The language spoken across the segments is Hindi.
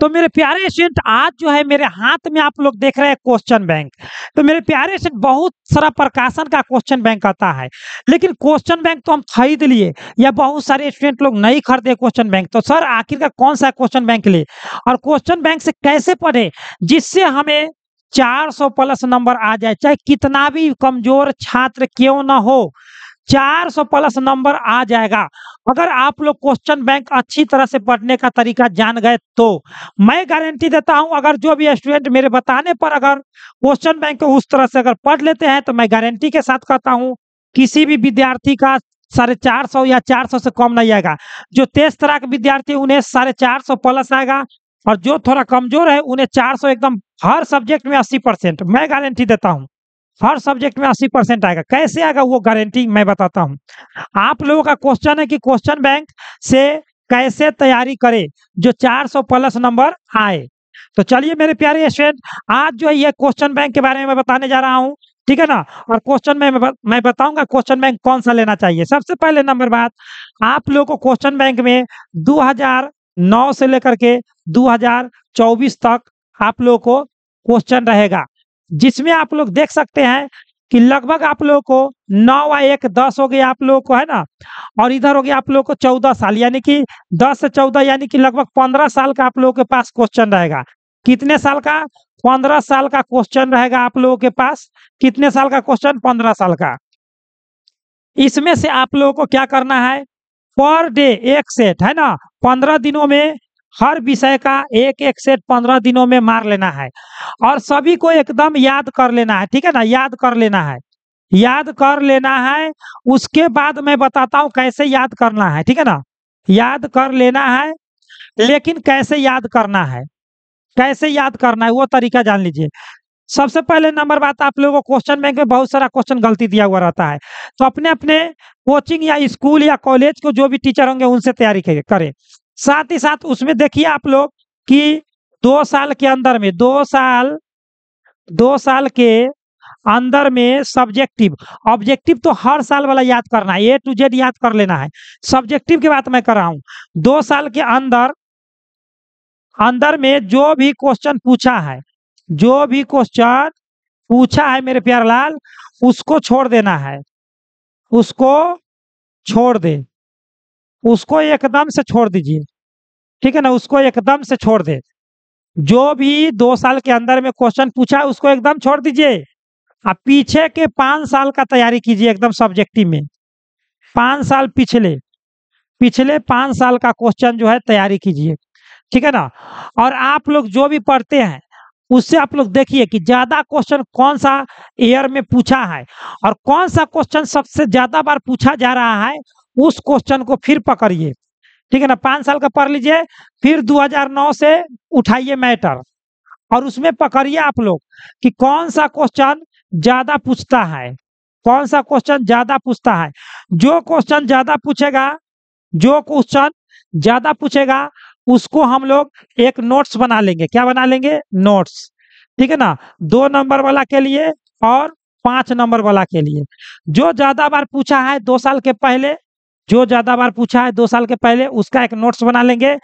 तो मेरे प्यारे स्टूडेंट आज जो है मेरे हाथ में आप लोग देख रहे हैं क्वेश्चन बैंक तो मेरे प्यारे स्टूडेंट बहुत सारा प्रकाशन का क्वेश्चन बैंक आता है। लेकिन क्वेश्चन बैंक तो हम खरीद लिए, या बहुत सारे स्टूडेंट लोग नहीं खरीदे क्वेश्चन बैंक तो सर आखिर का कौन सा क्वेश्चन बैंक ले और क्वेश्चन बैंक से कैसे पढ़े? जिससे हमें 400 प्लस नंबर आ जाए, चाहे कितना भी कमज़ोर छात्र क्यों ना हो। 400 प्लस नंबर आ जाएगा। अगर आप लोग क्वेश्चन बैंक अच्छी तरह से पढ़ने का तरीका जान गए तो मैं गारंटी देता हूँ, अगर जो भी स्टूडेंट मेरे बताने पर अगर क्वेश्चन बैंक को उस तरह से अगर पढ़ लेते हैं तो मैं गारंटी के साथ कहता हूँ, किसी भी विद्यार्थी का साढ़े चार सौ या चार सौ से कम नहीं आएगा। जो तेज तरह के विद्यार्थी, उन्हें साढ़े चार सौ प्लस आएगा और जो थोड़ा कमज़ोर है, उन्हें चार सौ एकदम हर सब्जेक्ट में अस्सी परसेंट। मैं गारंटी देता हूँ। हर सब्जेक्ट में अस्सी परसेंट आएगा। कैसे आएगा वो गारंटी मैं बताता हूँ। आप लोगों का क्वेश्चन है कि क्वेश्चन बैंक से कैसे तैयारी करें, जो 400 प्लस नंबर आए। तो चलिए मेरे प्यारे स्टूडेंट आज जो है ये क्वेश्चन बैंक के बारे में मैं बताने जा रहा हूँ। ठीक है ना? और क्वेश्चन में मैं बताऊँगा क्वेश्चन बैंक कौन सा लेना चाहिए। सबसे पहले नंबर बात, आप लोगों को क्वेश्चन बैंक में 2009 से लेकर के 2024 तक आप लोगों को क्वेश्चन रहेगा। जिसमें आप लोग देख सकते हैं कि लगभग आप लोगों को नौ व एक, दस हो गया आप लोगों को, है ना? और इधर हो गया आप लोगों को चौदह साल, यानी कि दस से चौदह, यानी कि लगभग पंद्रह साल का आप लोगों के पास क्वेश्चन रहेगा। कितने साल का? पंद्रह साल का क्वेश्चन रहेगा आप लोगों के पास। कितने साल का क्वेश्चन पंद्रह साल का। इसमें से आप लोगों को क्या करना है? पर डे एक सेट है ना? पंद्रह दिनों में हर विषय का एक एक सेट पंद्रह दिनों में मार लेना है। और सभी को एकदम याद कर लेना है, ठीक है ना? याद कर लेना है। याद कर लेना है, उसके बाद मैं बताता हूँ कैसे याद करना है, ठीक है ना? याद कर लेना है, लेकिन कैसे याद करना है? कैसे याद करना है? वो तरीका जान लीजिए। सबसे पहले नंबर बात आप लोगों को क्वेश्चन बैंक में बहुत सारा क्वेश्चन गलती दिया हुआ रहता है। तो अपने अपने कोचिंग या स्कूल या कॉलेज को जो भी टीचर होंगे उनसे तैयारी करें। साथ ही साथ उसमें देखिए आप लोग कि दो साल के अंदर में, दो साल दो साल के अंदर में सब्जेक्टिव ऑब्जेक्टिव तो हर साल वाला याद करना है ए टू जेड याद कर लेना है। सब्जेक्टिव की बात मैं कर रहा हूँ। दो साल के अंदर अंदर में जो भी क्वेश्चन पूछा है, जो भी क्वेश्चन पूछा है मेरे प्यार लाल, उसको छोड़ देना है। उसको छोड़ दे। उसको एकदम से छोड़ दीजिए। ठीक है ना? उसको एकदम से छोड़ दे। जो भी दो साल के अंदर में क्वेश्चन पूछा है उसको एकदम छोड़ दीजिए। अब पीछे के पाँच साल का तैयारी कीजिए एकदम सब्जेक्टिव में। पाँच साल पिछले पिछले पाँच साल का क्वेश्चन जो है तैयारी कीजिए। ठीक है ना? और आप लोग जो भी पढ़ते हैं, उससे आप लोग देखिए कि ज़्यादा क्वेश्चन कौन सा ईयर में पूछा है। और कौन सा क्वेश्चन सबसे ज़्यादा बार पूछा जा रहा है उस क्वेश्चन को फिर पकड़िए। ठीक है ना? पाँच साल का पढ़ लीजिए, फिर 2009 से उठाइए मैटर और उसमें पकड़िए आप लोग कि कौन सा क्वेश्चन ज़्यादा पूछता है। कौन सा क्वेश्चन ज़्यादा पूछता है? जो क्वेश्चन ज़्यादा पूछेगा, जो क्वेश्चन ज़्यादा पूछेगा, उसको हम लोग एक नोट्स बना लेंगे। क्या बना लेंगे? नोट्स ठीक है ना? दो नंबर वाला के लिए और पाँच नंबर वाला के लिए। जो ज़्यादा बार पूछा है दो साल के पहले जो ज़्यादा बार पूछा है दो साल के पहले, उसका एक नोट्स बना लेंगे।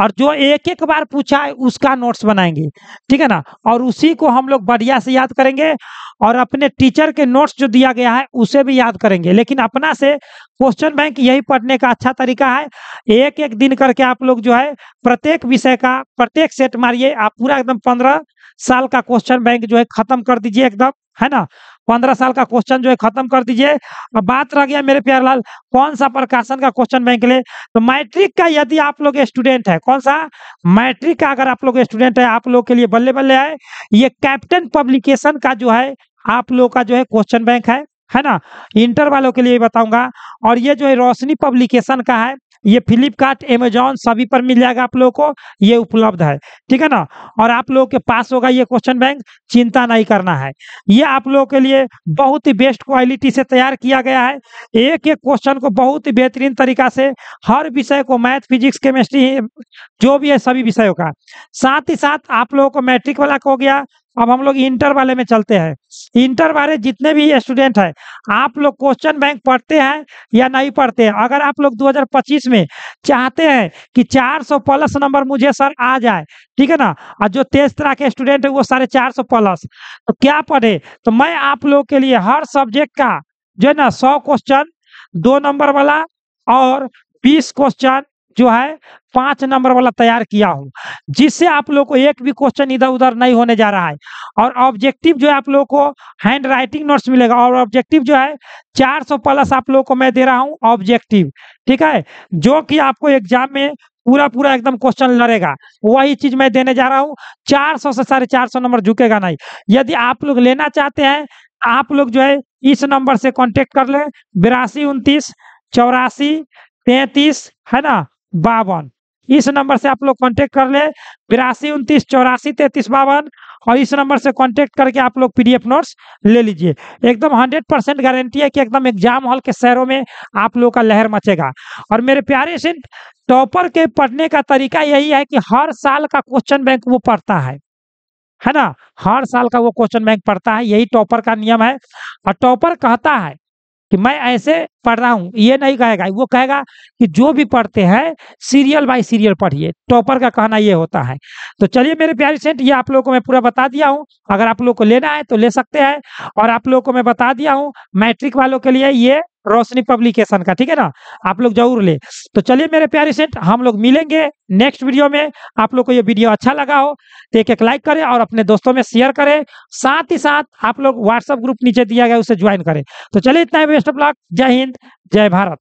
और जो एक एक बार पूछा है, उसका नोट्स बनाएँगे। ठीक है ना? और उसी को हम लोग बढ़िया से याद करेंगे। और अपने टीचर के नोट्स जो दिया गया है, उसे भी याद करेंगे। लेकिन अपना से क्वेश्चन बैंक यही पढ़ने का अच्छा तरीका है। एक एक दिन करके आप लोग जो है, प्रत्येक विषय का, प्रत्येक सेट मारिए। आप पूरा एकदम पंद्रह साल का क्वेश्चन बैंक जो है, खत्म कर दीजिए एकदम। है ना? पंद्रह साल का क्वेश्चन जो है खत्म कर दीजिए। अब बात रह गया मेरे प्यार लाल, कौन सा प्रकाशन का क्वेश्चन बैंक ले तो मैट्रिक का यदि आप लोग स्टूडेंट है, कौन सा? मैट्रिक का अगर आप लोग स्टूडेंट है, आप लोग के लिए बल्ले बल्ले है ये कैप्टन पब्लिकेशन का जो है, आप लोग का जो है क्वेश्चन बैंक है है ना? इंटर वालों के लिए बताऊँगा। और ये जो है रोशनी पब्लिकेशन का है ये फ्लिपकार्ट एमेजॉन सभी पर मिल जाएगा आप लोगों को, ये उपलब्ध है। ठीक है ना? और आप लोगों के पास होगा ये क्वेश्चन बैंक चिंता नहीं करना है। ये आप लोगों के लिए बहुत ही बेस्ट क्वालिटी से तैयार किया गया है। एक एक क्वेश्चन को बहुत ही बेहतरीन तरीका से हर विषय को मैथ फिजिक्स केमिस्ट्री जो भी है सभी विषयों का। साथ ही साथ आप लोगों को मैट्रिक वाला हो गया अब हम लोग इंटर वाले में चलते हैं। इंटर वाले जितने भी स्टूडेंट हैं, आप लोग क्वेश्चन बैंक पढ़ते हैं या नहीं पढ़ते? हैं अगर आप लोग 2025 में चाहते हैं कि 400 प्लस नंबर मुझे सर आ जाए, ठीक है ना? और जो तेज तरह के स्टूडेंट है, वो साढ़े चार सौ प्लस तो क्या पढ़े? तो मैं आप लोग के लिए हर सब्जेक्ट का जो है ना, सौ क्वेश्चन दो नंबर वाला और बीस क्वेश्चन जो है, पाँच नंबर वाला तैयार किया हूँ, जिससे आप लोग को एक भी क्वेश्चन इधर उधर नहीं होने जा रहा है। और ऑब्जेक्टिव जो है आप लोगों को हैंड राइटिंग नोट्स मिलेगा और ऑब्जेक्टिव जो है 400 प्लस आप लोग को मैं दे रहा हूँ ऑब्जेक्टिव ठीक है? जो कि आपको एग्ज़ाम में पूरा पूरा एकदम क्वेश्चन लड़ेगा, वही चीज़ मैं देने जा रहा हूँ 400 से साढ़े चार सौ नंबर झुकेगा नहीं। यदि आप लोग लेना चाहते हैं, आप लोग जो है, इस नंबर से कांटेक्ट कर ले, बिरासी, उनतीस, चौरासी, तैतीस, है ना? बावन। इस नंबर से आप लोग कांटेक्ट कर ले। बिरासी, उनतीस, चौरासी, तैतीस, बावन। और इस नंबर से कांटेक्ट करके आप लोग पीडीएफ नोट्स ले लीजिए। एकदम हंड्रेड परसेंट गारंटी है कि एकदम एग्ज़ाम हॉल के शहरों में आप लोग का लहर मचेगा। और मेरे प्यारे से टॉपर के पढ़ने का तरीका यही है कि हर साल का क्वेश्चन बैंक वो पढ़ता है। है ना? हर साल का वो क्वेश्चन बैंक पढ़ता है। यही टॉपर का नियम है। और टॉपर कहता है कि मैं ऐसे पढ़ रहा हूँ, ये नहीं कहेगा। वो कहेगा कि जो भी पढ़ते हैं, सीरियल बाय सीरियल पढ़िए, टॉपर का कहना ये होता है। तो चलिए मेरे प्यारे सेंट ये आप लोगों को मैं पूरा बता दिया हूँ। अगर आप लोग को लेना है तो ले सकते हैं और आप लोगों को मैं बता दिया हूँ, मैट्रिक वालों के लिए ये रोशनी पब्लिकेशन का, ठीक है ना? आप लोग ज़रूर ले। तो चलिए मेरे प्यारे सेंट हम लोग मिलेंगे नेक्स्ट वीडियो में। आप लोग को ये वीडियो अच्छा लगा हो तो एक एक लाइक करें और अपने दोस्तों में शेयर करें। साथ ही साथ आप लोग व्हाट्सएप ग्रुप नीचे दिया गया उसे ज्वाइन करें। तो चलिए इतना बेस्ट ऑफ़ लक जय हिंद, जय भारत।